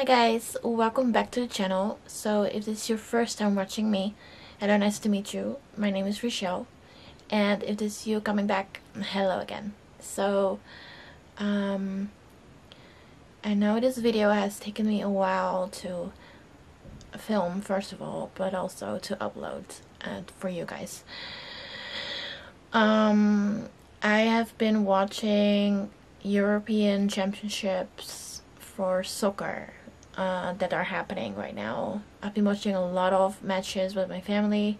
Hi guys, welcome back to the channel. So if this is your first time watching me, hello, nice to meet you. My name is Rochelle. And if this is you coming back, hello again. So, um, I know this video has taken me a while to film, first of all, but also to upload and for you guys. Um, I have been watching European Championships for soccer uh, that are happening right now. I've been watching a lot of matches with my family,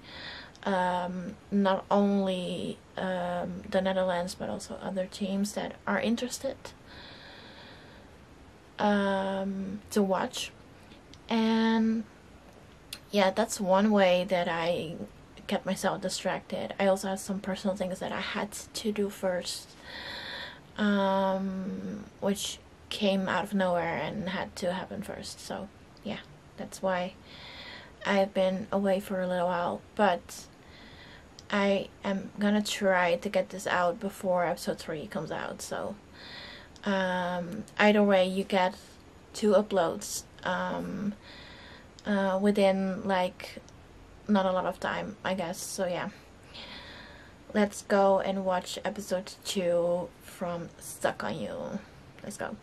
um, not only um, the Netherlands but also other teams that are interested um, to watch. And yeah, that's one way that I kept myself distracted. I also had some personal things that I had to do first, um, which came out of nowhere and had to happen first. So, yeah, that's why I've been away for a little while. But I am gonna try to get this out before episode 3 comes out. So, um, either way, you get two uploads um, uh, within like not a lot of time, I guess. So yeah. Let's go and watch episode 2 from Stuck on You. Let's go.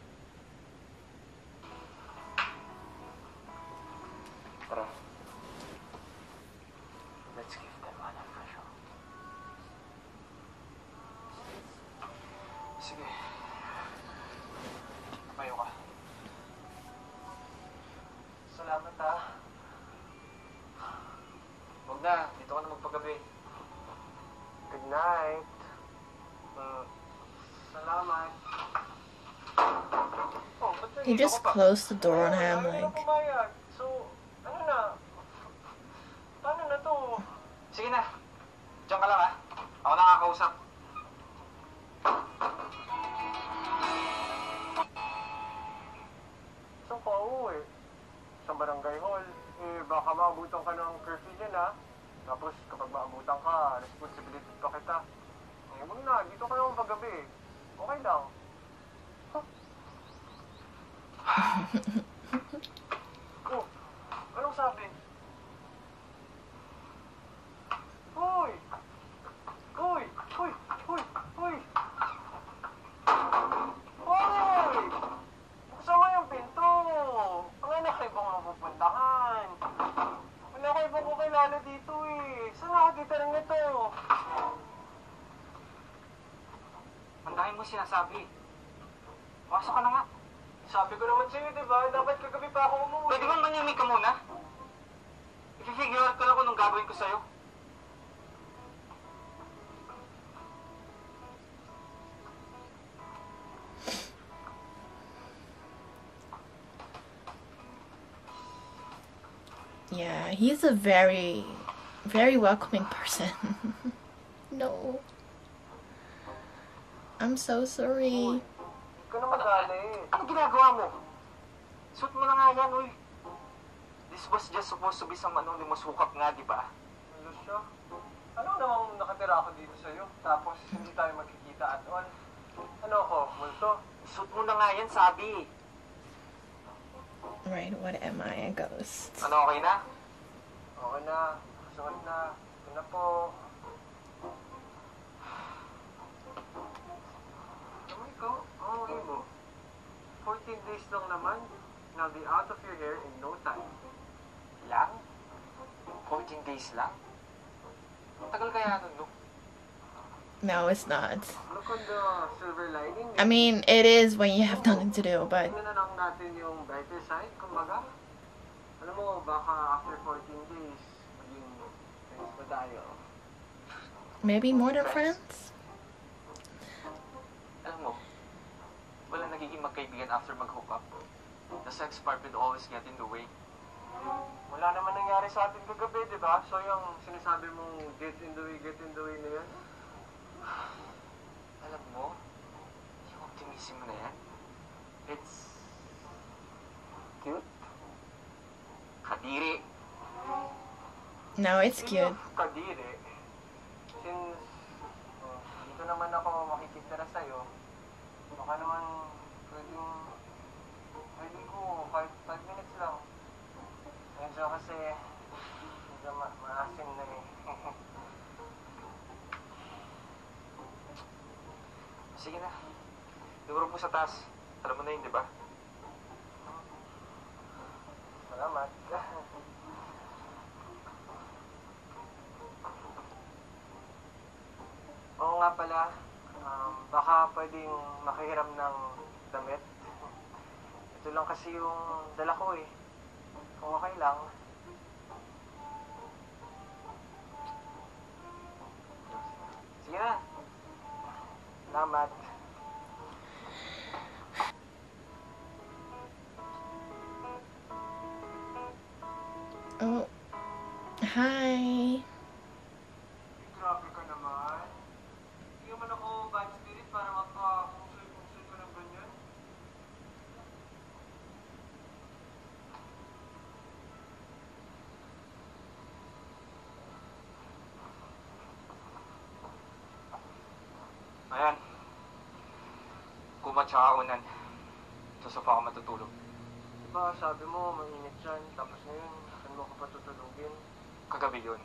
He just closed the door on him, like. lang. Ako? Sa. Eh, baka ka ng. Tapos, kapag maabutan ka, responsibility pa kita. Eh, wag na. Dito ka naman paggabi. Lang. Oh, anong sabi? Hoy! Hoy! Hoy! Hoy! Hoy! Hoy! Buksan mo yung pinto! Wala na kayo bang mapupuntahan? Wala kayo bang kakilala dito eh? Saan nakakita rin ito? Ang dahil mo sinasabi. Pasok ka na nga. Sabi ko naman sa'yo, di ba? Dapat kagabi pa ako umuwi. Pwede ba manimik ka muna? I-figure out ko lang kung anong gagawin ko sa'yo. Yeah, he's a very, very welcoming person. no. I'm so sorry. Ka na magalit. Ano ginagawa mo? Suot mo na nga yan, uy. This was just supposed to be some ano, limusukap nga, di ba? Lucio, ano namang nakatira ako dito sa'yo? Tapos hindi tayo magkikita at all. Ano ako, multo? Suot mo na nga yan, sabi. Right, what am I? A ghost. Ano, okay na? Okay na. Suot na. Ito na po. 14 days lang naman. Now be out of your hair in no time. Lang? 14 days lang? Tagal kaya nun, no? No, it's not. Look on the silver lining. I mean, it is when you have nothing to do, but Tingnan na lang natin yung brighter side, kumbaga. Alam mo, baka after 14 days, maging friends pa tayo. maybe more than friends? Alam mo, wala nagiging magkaibigan after mag-hook up. The sex part will always get in the way. Wala naman nangyari sa atin kagabi, di ba? So yung sinasabi mong get in the way, get in the way na yan. Alam mo, yung optimism na yan, it's... Cute? kadiri. No, it's cute. Kadiri, since uh, dito naman ako makikitira sa'yo, baka naman pwedeng pwede ko kahit 5 minutes Medyo kasi, medyo ma maasim na eh. Sige na. Siguro po sa taas. Alam mo na yun, di ba? Salamat. Oo nga pala, um, baka pwedeng makihiram ng damit. Ito lang kasi yung dala ko eh. Kung okay lang. Sige na. Salamat. Oh. Hi. Grabe ka naman. Hindi naman ako bad spirit para magpa-kungsoy-kungsoy ka ng ganyan. Ayan. Kuma tsaka unan. Sa sofa ako matutulog. Diba, sabi mo, mainit dyan. Tapos ngayon, saan mo ko pa tutulugin? Kagabi yun.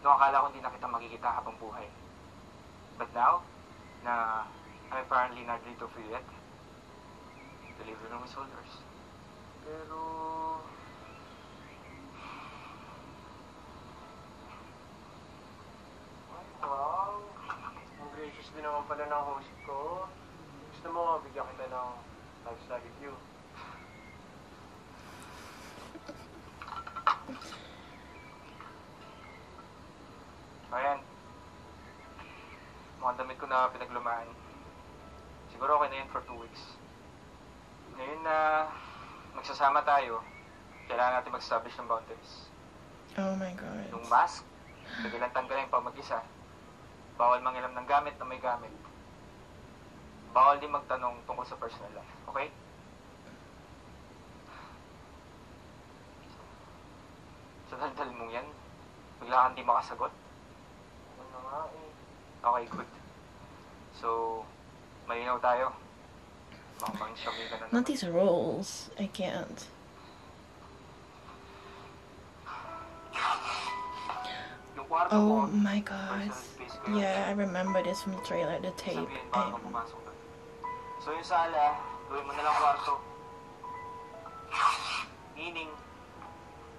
Noong akala ko hindi na kita makikita habang buhay. But now, na I'm apparently not ready for you yet, room is all yours. Pero... Ay, wow. Ang gracious din naman pala ng host ko. Gusto mo, bigyan kita ng five-star review. Ayan. Mga damit ko na pinaglumaan. Siguro okay na yun for two weeks. Ngayon na magsasama tayo, kailangan natin mag-establish ng boundaries. Oh my god. Yung mask, tigilan tanggalin pag mag-isa. Bawal mangilam ng gamit na may gamit. Bawal din magtanong tungkol sa personal life, okay? Sa daldal mong yan, bigla kang di makasagot. Ano nga eh. Okay, good. So, malinaw tayo. Not these rolls. I can't. Oh mo, my god. Yeah, I remember this from the trailer, the tape. sabihin bago ka pumasok doon. So yung sala, gawin mo na lang kwarto. Meaning,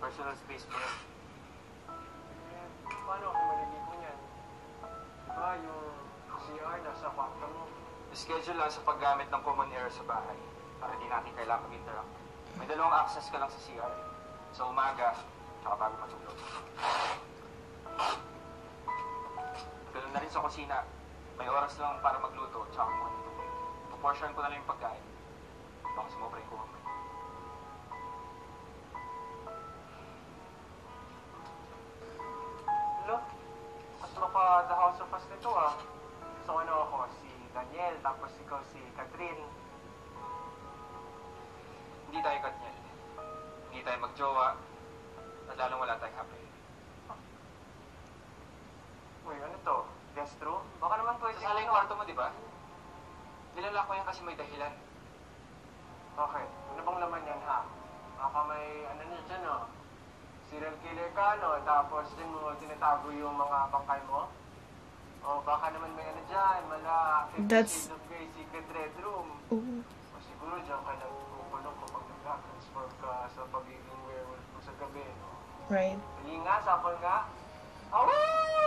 personal space mo yun. Paano ako maliligo niyan? Diba yung CR nasa kwarto mo? Schedule lang sa paggamit ng common area sa bahay para di natin kailangan mag-interact. May dalawang access ka lang sa CR. Sa umaga, tsaka bago matulog. Ganun na rin sa kusina. May oras lang para magluto, tsaka ng tubig. Proportion ko na lang yung pagkain. Baka sumobra yung kuha mo. Look, mas The House of Us nito ah. So ano ako, si Daniel, tapos ikaw si Catherine. Hindi tayo katnyal. Hindi tayo magjowa. At lalong wala tayong happy. Uy, ano to? Guest room? Baka naman pwede Sa sala yung kwarto mo, di ba? Nilala ko yan kasi may dahilan. Okay, ano bang laman yan ha? Baka may ano niya dyan oh. Serial killer ka no, tapos din mo tinatago yung mga bangkay mo? O baka naman may ano dyan, mala 50 That's- Shades of Grey Secret Red Room. ooh. O siguro dyan ka nagpukulong kapag nag-transform ka sa pagiging werewolf mo sa gabi. Right. Hindi nga, sample nga. Awoo!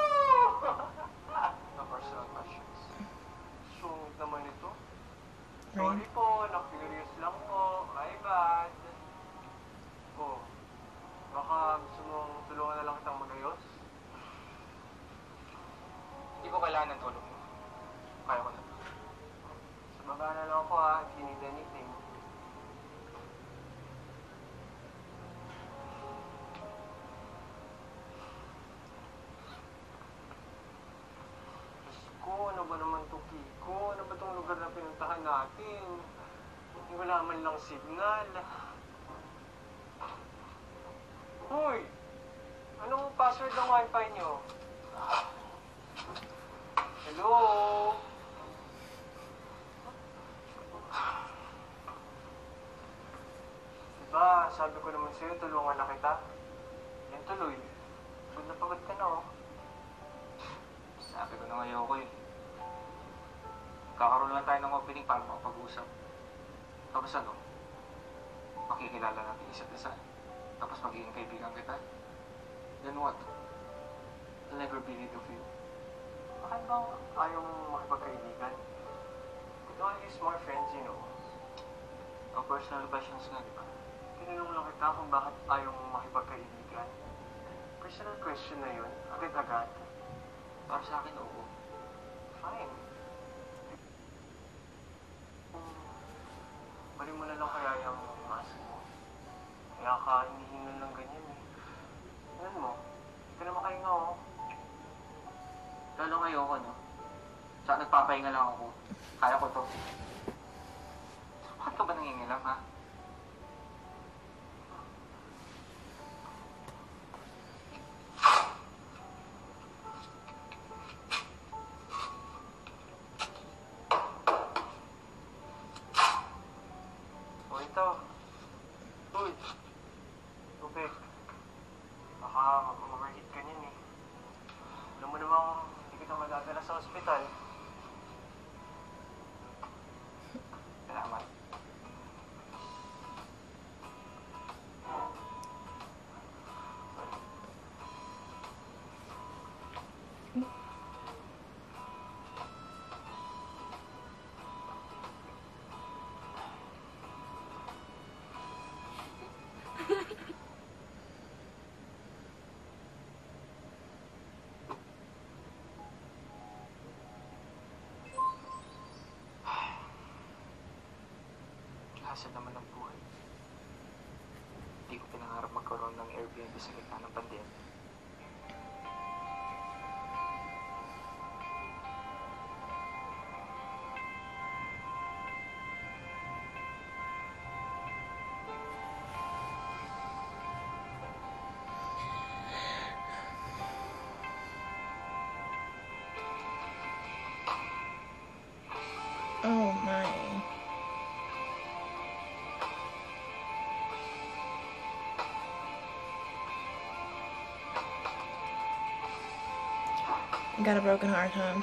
Sorry po, na-curious lang po. My bad. Oh, baka gusto mong tulungan na lang kitang magayos? Hindi ko kailangan ng tulong mo. Kaya ko na. Sa baba na lang ako ha, if you need anything. Hindi wala man lang signal. Hoy! Anong password ng wifi nyo? Hello? Ba, sabi ko naman sa'yo, tulungan na kita. Yan tuloy. Pagod na pagod ka na, oh. Sabi ko na ngayon ko eh. Kakaroon lang tayo ng opening para makapag-usap. Tapos ano? Makikilala natin isa't isa. Tapos magiging kaibigan kita. Then what? I'll never be rid of you. Bakit bang ayaw mo makipagkaibigan? With all these more friends, you know. Ang personal questions nga, di ba? Tinanong lang kita kung bakit ayaw mo makipagkaibigan. Bakit ka ba nangingilam, ha? O ito. Hassle naman ng buhay. Hindi ko pinangarap magkaroon ng Airbnb sa gitna ng pandemya. Got a broken heart, huh?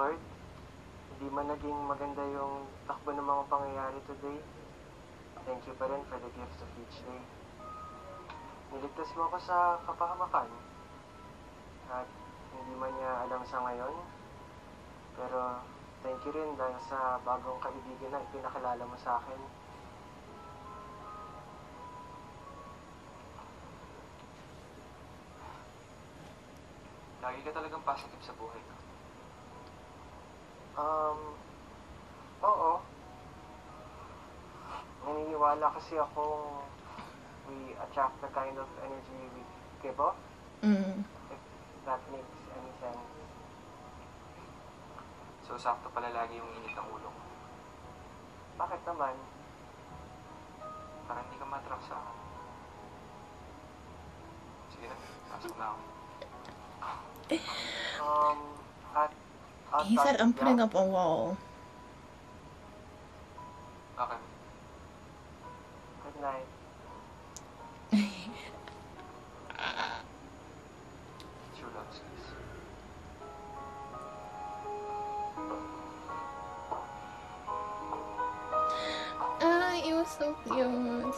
Lord, hindi man naging maganda yung takbo ng mga pangyayari today, thank you pa rin for the gifts of each day. Niligtas mo ako sa kapahamakan. At hindi man niya alam sa ngayon, pero thank you rin dahil sa bagong kaibigan na ipinakilala mo sa akin. Lagi ka talagang positive sa buhay ko. Um, oo. Naniniwala kasi ako we attract the kind of energy we give off, Mm. if that makes any sense. So, sakto pala lagi yung init ng ulo ko. Bakit naman? Para hindi ka matrack sa akin. Sige na, pasok na ako. Um, at He said, I'm putting up a wall. Okay. Good night. True love's kiss. Ah, it was so cute.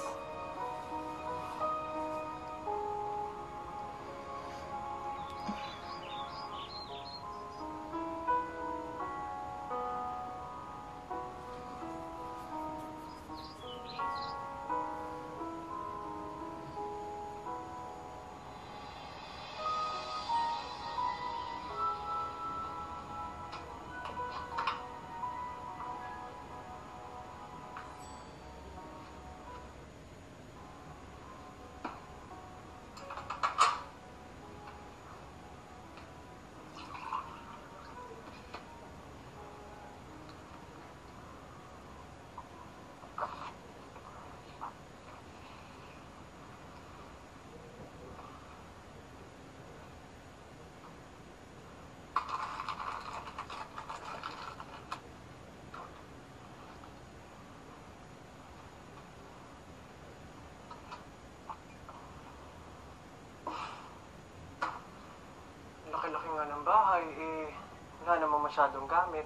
Nga ng bahay, eh, wala naman masyadong gamit.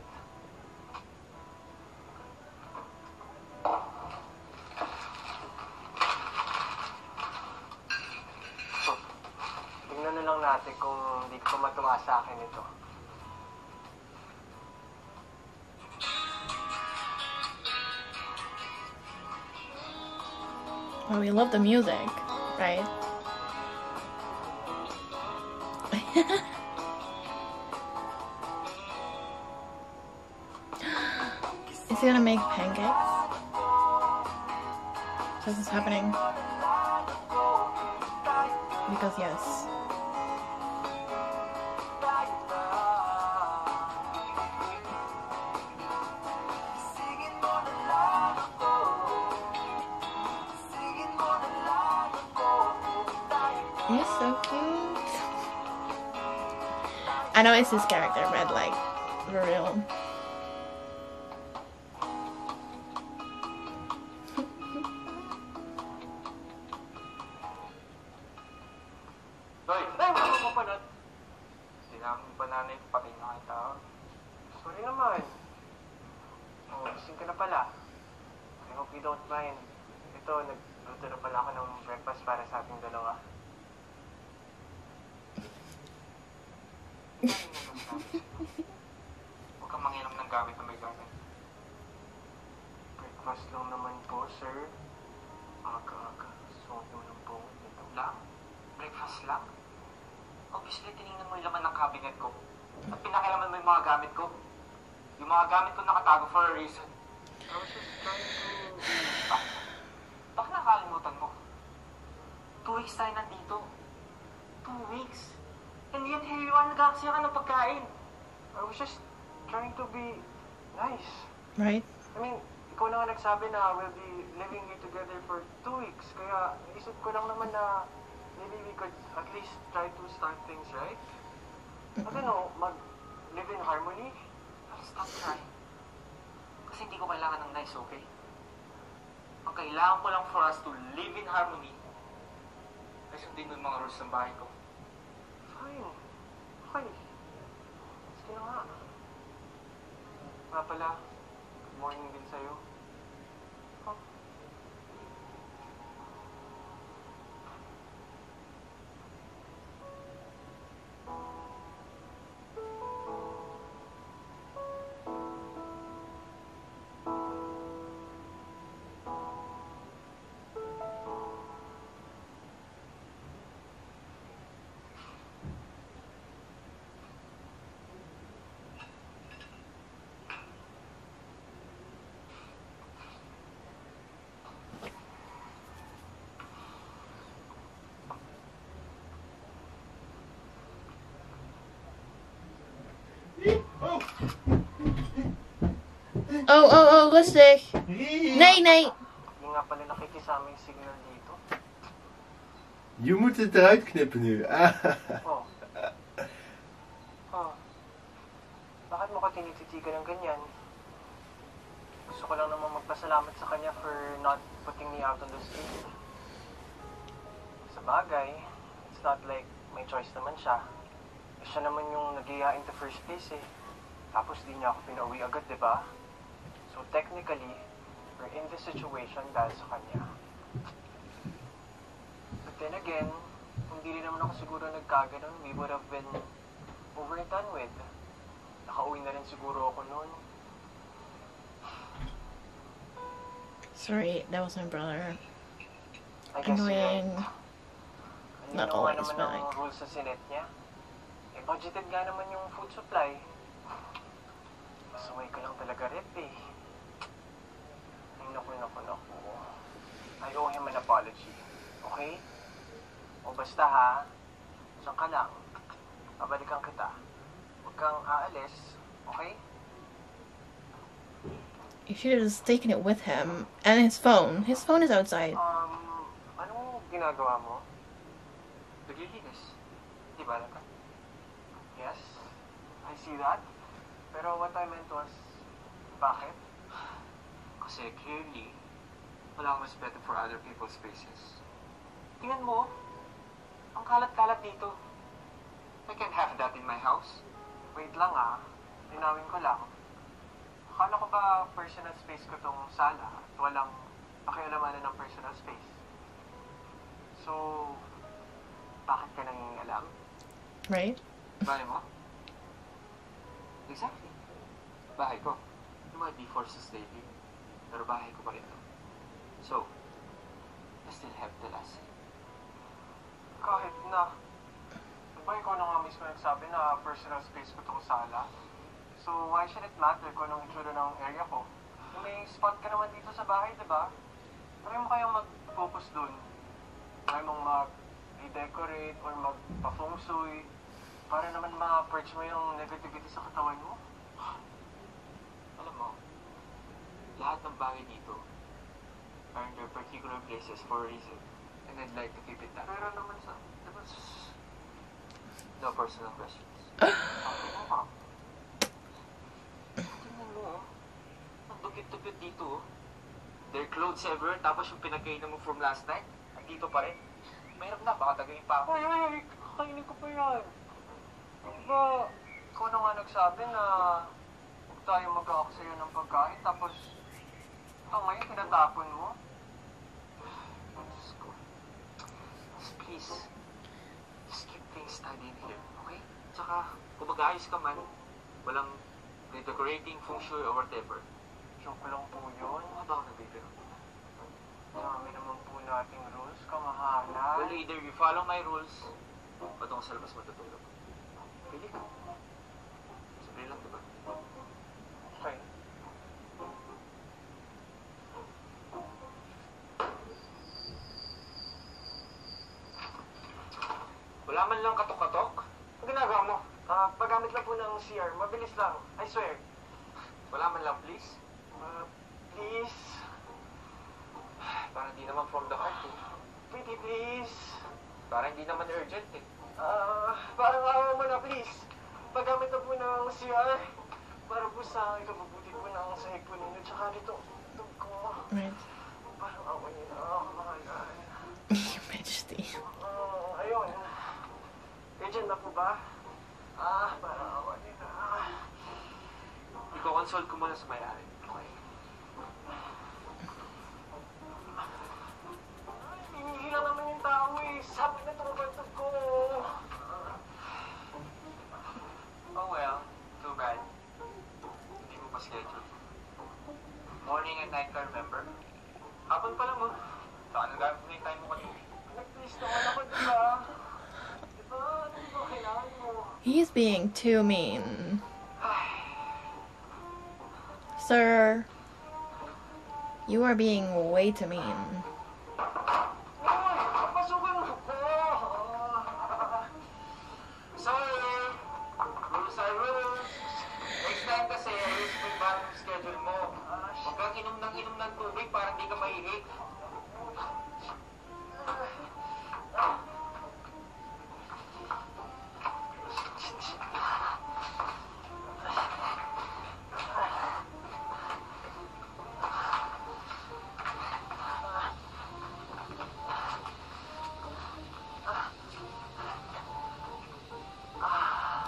So, tingnan na lang natin kung hindi ko matuwa sa akin ito. Well, we love the music, right? Gonna make pancakes? This is happening. Because yes. You're so cute. I know it's his character, but like, for real. Nakatago for a reason. I was just trying to... Bak baka nakalimutan mo. Two weeks tayo nandito. Two weeks? And yet, here you are, nag-aaksaya ka ng pagkain. I was just trying to be nice. Right? I mean, ikaw na nga nagsabi na we'll be living here together for two weeks. Kaya isip ko lang naman na maybe we could at least try to start things right. I don't know, mag-live in harmony. I'll stop trying. Kasi hindi ko kailangan ng nice, okay? Ang kailangan ko lang for us to live in harmony ay sundin mo yung mga rules ng bahay ko. Fine. Okay. Sige na nga. Nga pala, good morning din sa'yo. Oh, oh, oh, lustig. Nee, nee. Hindi nga pala nakikisama yung signal dito. Je moet het eruit knippen nu. Ah. Oh. Oh. Bakit mo ka tinititigan ng ganyan? Gusto ko lang naman magpasalamat sa kanya for not putting me out on the street. Sa bagay, it's not like may choice naman siya. Siya naman yung nag in the first place eh. Tapos di niya ako pinauwi agad, di ba? So technically, we're in this situation dahil sa kanya. But then again, kung di rin naman ako siguro nagkaganon, we would have been over and done with. Nakauwi na rin siguro ako noon. Sorry, that was my brother. I guess right. Annoying. Ang Not always, naman but like- rules sa sinet niya. Eh, budgeted nga naman yung food supply. Masumay ko lang talaga rep eh. Ay, naku, naku, naku. I owe him an apology. Okay? O basta ha, ka lang. Babalikan kita. Huwag kang aalis. Okay? You should have just taken it with him. And his phone. His phone is outside. Um, anong ginagawa mo? Naglilinis. Di ba, Laka? Yes, I see that. Pero what I meant was, bakit? Kasi clearly, wala akong respeto for other people's spaces. Tingnan mo, ang kalat-kalat dito. I can't have that in my house. Wait lang ah, linawin ko lang. Akala ko ba personal space ko tong sala at walang pakialamanan ng personal space? So, bakit ka nangingalam? Right? Bahay mo? Exactly. Bahay ko. Forced to stay here. Pero bahay ko pa rin to. So, I still have the last. Kahit na. Diba ikaw na nga mismo nagsabi na personal space ko tong sala? So, why should it matter kung anong itsura ng area ko? May spot ka naman dito sa bahay, di ba? Try mo kayang mag-focus dun. Try mong mag-redecorate or mag-pa-feng shui para naman ma-purge mo yung negativity sa katawan mo. Alam mo, lahat ng bahay dito are in their particular places for a reason. And I'd like to keep it that way. Pero naman sa... Diba, No personal questions. okay mo. Tingnan mo, oh. Ang dukit-dukit dito, oh. Their clothes everywhere, tapos yung pinagkainan mo from last night, dito pa rin. Mahirap na, baka tagayin pa ako. Ay, ay, ay, kakainin ko pa yan. Diba, ikaw na nga nagsabi na tayo mag-aaksaya ng pagkain, tapos ito ngayon tinatapon mo. Diyos ko. Just please, just keep things tidy here, okay? Tsaka, kung mag-aayos ka man, walang redecorating, feng shui, or whatever. Joke lang po yun. Ano ba ako nabibiro? Dami naman po nating rules, kamahalan. Well, either you follow my rules, o doon sa labas matutulog. Pili ka. Sabi lang, diba? Okay. Wala man lang katok-katok. Ang ginagawa mo? Ah, paggamit lang po ng CR. Mabilis lang. I swear. Wala man lang, please. Ah, please. Para hindi naman from the heart, eh. Pretty please. Para hindi naman urgent, eh. Ah, parang awa mo na, please. Paggamit na po ng CR, para po sa ikabubuti po ng sahig po ninyo, tsaka nito, itong ko. Right. Parang awa niyo na ako, mahalan. Your Majesty. Ah, ayun. Agent na po ba? Ah, parang awa niyo na. Iko-consult ko muna sa may-ari. Okay. Hindi lang naman yung tao eh. Sabi schedule. Morning and night ka, remember? Hapon pa lang, oh. Saan ang yung time mo kanina? Nag-please naman ako, di ba? Di ba? Ano ba kailangan mo? He's being too mean. Sir, you are being way too mean.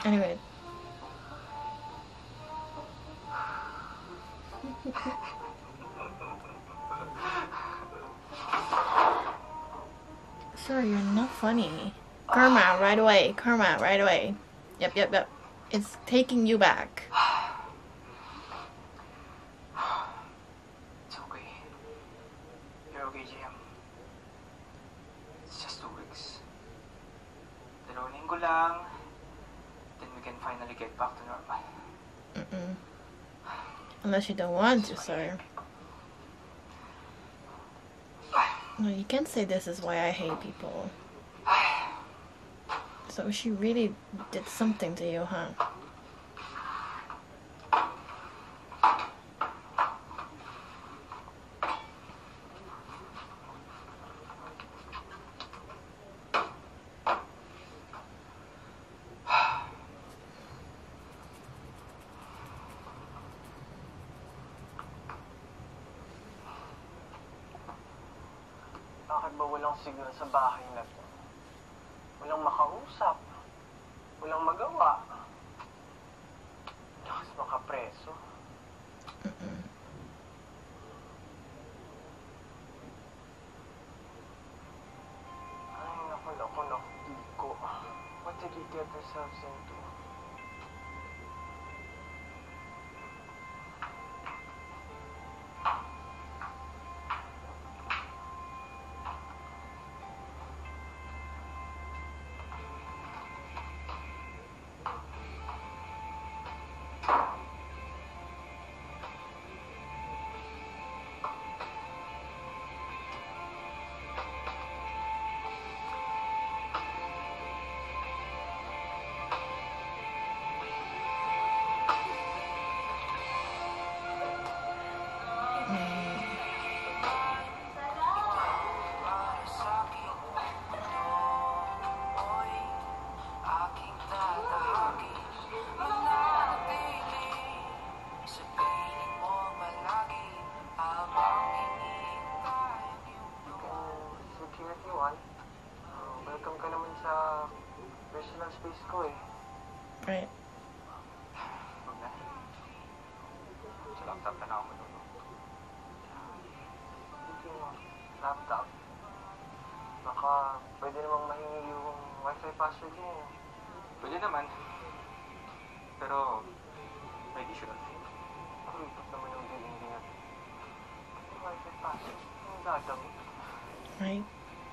Anyway, funny. Karma, ah. right away. Karma, right away. Yep, yep, yep. It's taking you back. It's okay. You're okay, JM. It's just two weeks. Dalawang linggo lang. Then we can finally get back to normal. Unless you don't want to, sir. No, you can't say this is why I hate people. So she really did something to you, huh? Bakit ba walang signal sa bahay na to? Walang makausap. Walang magawa. Lakas makapreso. Ay, naku, naku, naku, Tiko. What did we get ourselves into? Wifi password mo. Pwede naman. Pero, may additional fee. Nakalipat naman yung billing din natin. Yung password, ang dadami. Right.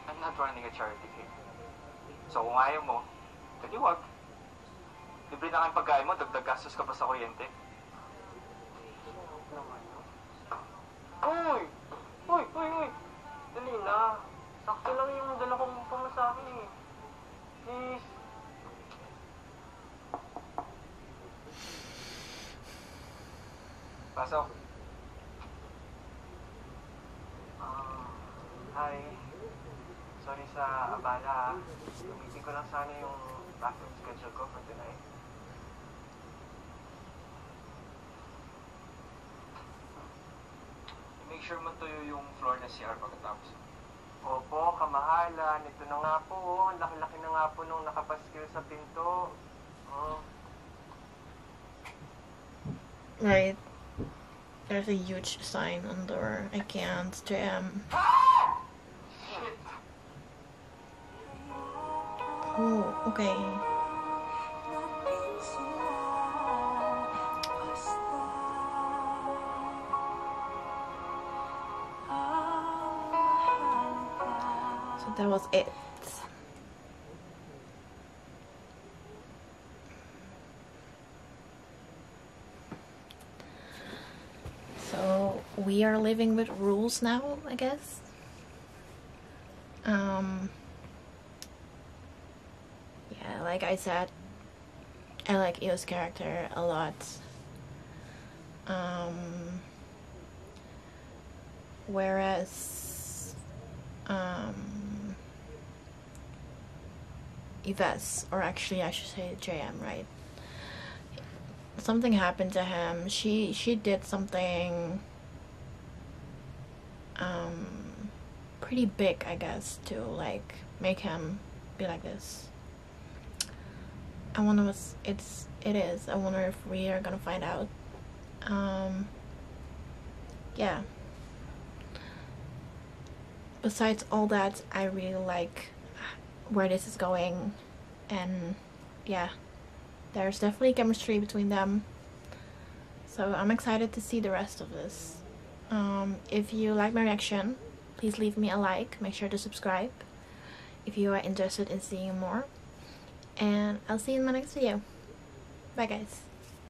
I'm not running a charity cake. So kung ayaw mo, pwede wag. Libre na kayong pagkain mo, dagdag gastos ka pa sa kuryente. Uy! Uy! Uy! Uy! Dali na. Sakto lang yung dala kong eh. Pasok. Ah, hi. Sorry sa abala. ah. Gamitin ko lang sana yung bathroom schedule ko for tonight. Make sure mo tuyo yung floor na CR pagkatapos. Opo, kamahalan. Ito na nga po. oh. Ang laki-laki na nga po nung nakapaskil sa pinto. Oh. Right. There's a huge sign on the door. I can't. JM. Shit! Oh, okay. That was it. So we are living with rules now, I guess. Um yeah, like I said, I like Eo's character a lot. Um, whereas, um, Yves, or actually I should say JM, right? Something happened to him. She she did something um pretty big, I guess, to like make him be like this. I wonder what's it's it is. I wonder if we are gonna find out. Um, yeah. Besides all that, I really like where this is going, and yeah, there's definitely chemistry between them. So I'm excited to see the rest of this. Um, if you like my reaction, please leave me a like. Make sure to subscribe if you are interested in seeing more. And I'll see you in my next video. Bye guys.